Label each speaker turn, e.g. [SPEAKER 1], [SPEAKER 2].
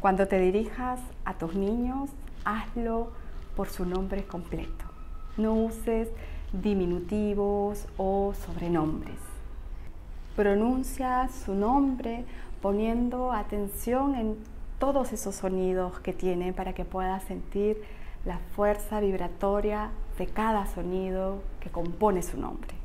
[SPEAKER 1] Cuando te dirijas a tus niños, hazlo por su nombre completo. No uses diminutivos o sobrenombres. Pronuncia su nombre poniendo atención en todos esos sonidos que tiene para que puedas sentir la fuerza vibratoria de cada sonido que compone su nombre.